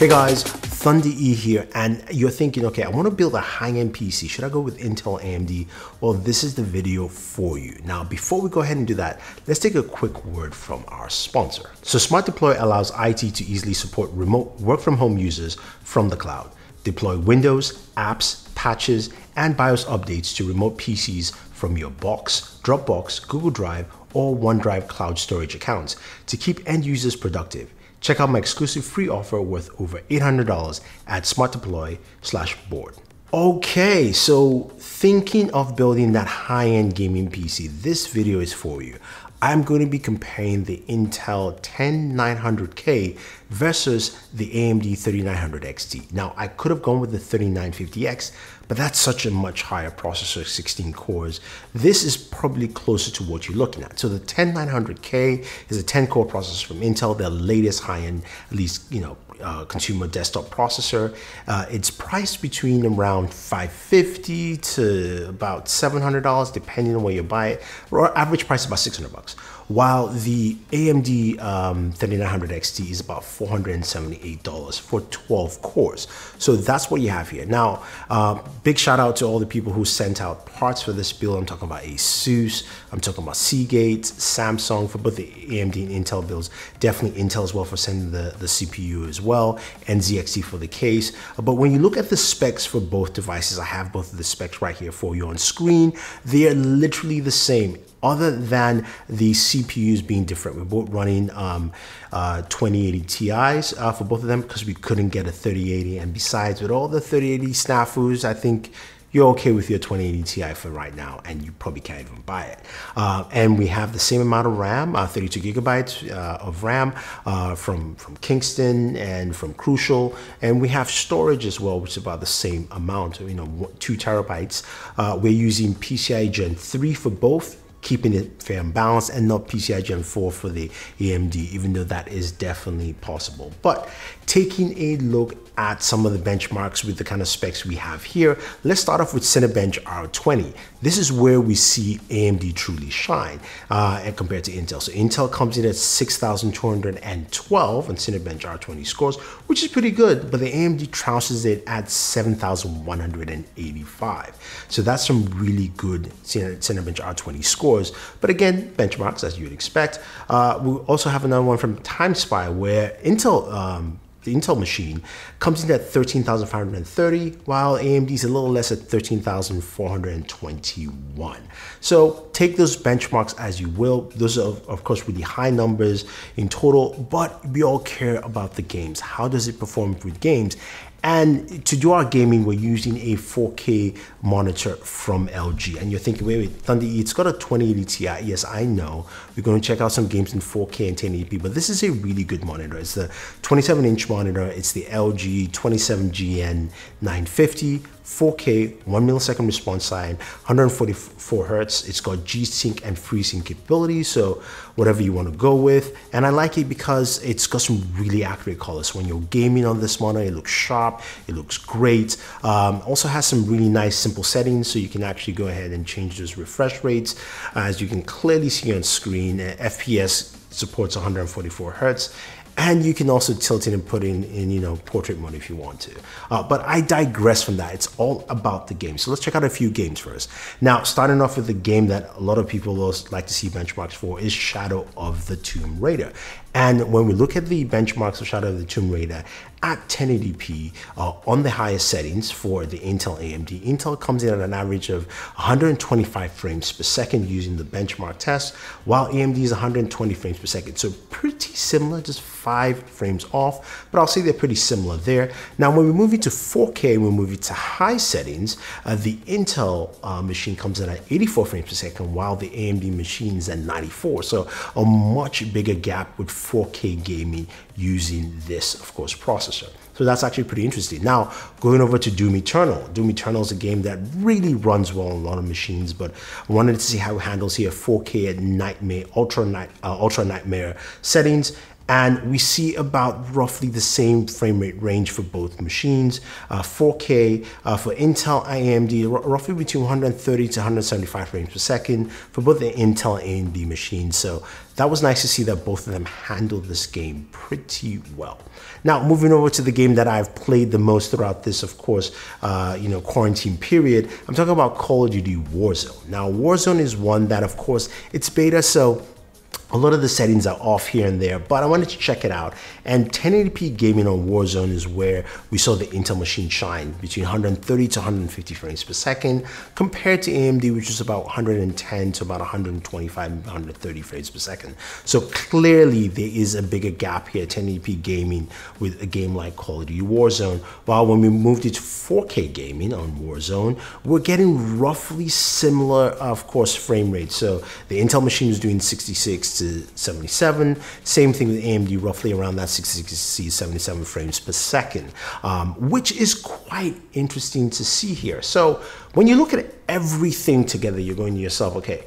Hey guys, Thunder E here, and you're thinking, okay, I want to build a high-end PC. Should I go with Intel AMD? Well, this is the video for you. Now, before we go ahead and do that, let's take a quick word from our sponsor. So Smart Deploy allows IT to easily support remote work from home users from the cloud. Deploy Windows, apps, patches, and BIOS updates to remote PCs from your Box, Dropbox, Google Drive, or OneDrive cloud storage accounts to keep end users productive. Check out my exclusive free offer worth over $800 at smartdeploy slash boored. Okay, so thinking of building that high-end gaming PC, this video is for you. I'm going to be comparing the Intel 10900K versus the AMD 3900 XT. Now, I could have gone with the 3950X, but that's such a much higher processor, 16 cores. This is probably closer to what you're looking at. So the 10900K is a 10 core processor from Intel, their latest high-end, at least, you know, uh, consumer desktop processor. Uh, it's priced between around 550 to about $700, depending on where you buy it. Or average price is about 600 bucks. While the AMD um, 3900 XT is about $478 for 12 cores. So that's what you have here. Now, uh, big shout out to all the people who sent out parts for this build. I'm talking about ASUS, I'm talking about Seagate, Samsung for both the AMD and Intel builds. Definitely Intel as well for sending the, the CPU as well, and NZXT for the case. But when you look at the specs for both devices, I have both of the specs right here for you on screen. They are literally the same other than the CPUs being different. We're both running um, uh, 2080 Ti's uh, for both of them because we couldn't get a 3080. And besides, with all the 3080 snafus, I think you're okay with your 2080 Ti for right now, and you probably can't even buy it. Uh, and we have the same amount of RAM, uh, 32 gigabytes uh, of RAM uh, from, from Kingston and from Crucial. And we have storage as well, which is about the same amount, you know, two terabytes. Uh, we're using PCI Gen 3 for both keeping it fair and balanced and not PCI Gen 4 for the AMD, even though that is definitely possible. But taking a look at some of the benchmarks with the kind of specs we have here, let's start off with Cinebench R20. This is where we see AMD truly shine uh, and compared to Intel. So Intel comes in at 6,212 on Cinebench R20 scores, which is pretty good, but the AMD trounces it at 7,185. So that's some really good Cinebench R20 scores. But again, benchmarks as you would expect. Uh, we also have another one from TimeSpy where Intel um, the Intel machine comes in at 13,530, while AMD is a little less at 13,421. So take those benchmarks as you will. Those are, of course, really high numbers in total, but we all care about the games. How does it perform with games? And to do our gaming, we're using a 4K monitor from LG. And you're thinking, wait, wait, Thunder E, it's got a 2080 Ti. Yes, I know. We're going to check out some games in 4K and 1080p, but this is a really good monitor. It's the 27 inch monitor. It's the LG 27GN 950 4K, 1 millisecond response time, 144 hertz. It's got G-Sync and FreeSync capabilities, so whatever you want to go with. And I like it because it's got some really accurate colors. When you're gaming on this monitor, it looks sharp, it looks great. Um, also has some really nice simple settings, so you can actually go ahead and change those refresh rates. As you can clearly see on screen, FPS supports 144 hertz and you can also tilt it and put in, in you know, portrait mode if you want to. Uh, but I digress from that. It's all about the game. So let's check out a few games first. Now, starting off with the game that a lot of people like to see benchmarks for is Shadow of the Tomb Raider. And when we look at the benchmarks of Shadow of the Tomb Raider at 1080p uh, on the highest settings for the Intel AMD, Intel comes in at an average of 125 frames per second using the benchmark test, while AMD is 120 frames per second. So pretty similar, just five frames off, but I'll say they're pretty similar there. Now, when we move into 4K, we move it to high settings, uh, the Intel uh, machine comes in at 84 frames per second, while the AMD machine is at 94. So a much bigger gap with 4K gaming using this, of course, processor. So that's actually pretty interesting. Now, going over to Doom Eternal. Doom Eternal is a game that really runs well on a lot of machines, but I wanted to see how it handles here 4K at Nightmare, Ultra, Night, uh, Ultra Nightmare settings and we see about roughly the same frame rate range for both machines. Uh, 4K uh, for Intel AMD, roughly between 130 to 175 frames per second for both the Intel and AMD machines. So that was nice to see that both of them handled this game pretty well. Now, moving over to the game that I've played the most throughout this, of course, uh, you know, quarantine period, I'm talking about Call of Duty Warzone. Now, Warzone is one that, of course, it's beta, so a lot of the settings are off here and there, but I wanted to check it out. And 1080p gaming on Warzone is where we saw the Intel machine shine between 130 to 150 frames per second, compared to AMD, which is about 110 to about 125, 130 frames per second. So clearly there is a bigger gap here, 1080p gaming with a game like Call of Duty Warzone. While when we moved it to 4K gaming on Warzone, we're getting roughly similar, of course, frame rates. So the Intel machine is doing 66 to 77. Same thing with AMD, roughly around that 60 77 frames per second, um, which is quite interesting to see here. So when you look at everything together, you're going to yourself, okay,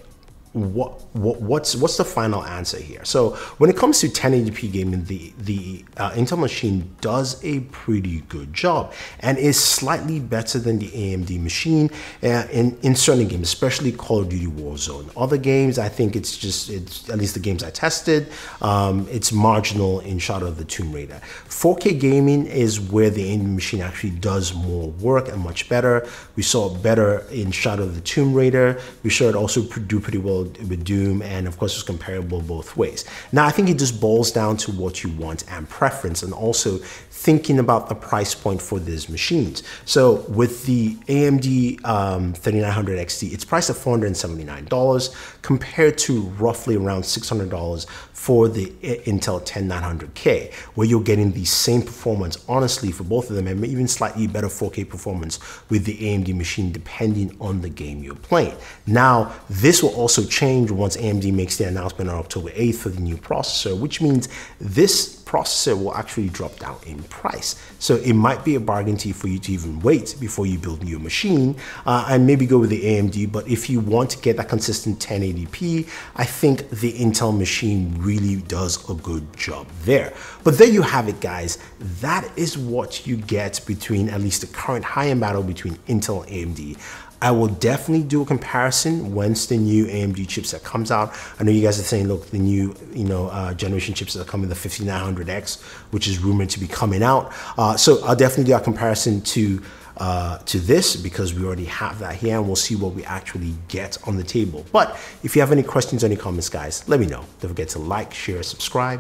what, what what's what's the final answer here? So when it comes to 1080p gaming, the the uh, Intel machine does a pretty good job and is slightly better than the AMD machine uh, in in certain games, especially Call of Duty Warzone. Other games, I think it's just it's at least the games I tested, um, it's marginal in Shadow of the Tomb Raider. 4K gaming is where the AMD machine actually does more work and much better. We saw it better in Shadow of the Tomb Raider. We saw it also do pretty well with Doom, and of course it's comparable both ways. Now I think it just boils down to what you want and preference, and also thinking about the price point for these machines. So with the AMD um, 3900 XT, it's priced at $479 compared to roughly around $600 for the Intel 10900K, where you're getting the same performance, honestly, for both of them, and even slightly better 4K performance with the AMD machine, depending on the game you're playing. Now, this will also change once AMD makes the announcement on October 8th for the new processor, which means this processor will actually drop down in price. So it might be a bargain to for you to even wait before you build your machine uh, and maybe go with the AMD. But if you want to get that consistent 1080p, I think the Intel machine really does a good job there. But there you have it, guys. That is what you get between at least the current high-end battle between Intel and AMD. I will definitely do a comparison once the new AMD chipset comes out. I know you guys are saying, look, the new you know uh, generation chips are coming, the 5900X, which is rumored to be coming out. Uh, so I'll definitely do a comparison to uh, to this because we already have that here and we'll see what we actually get on the table. But if you have any questions or any comments, guys, let me know. Don't forget to like, share, subscribe,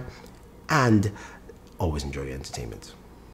and always enjoy your entertainment.